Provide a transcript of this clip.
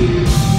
you.